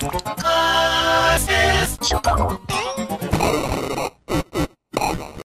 Cause it's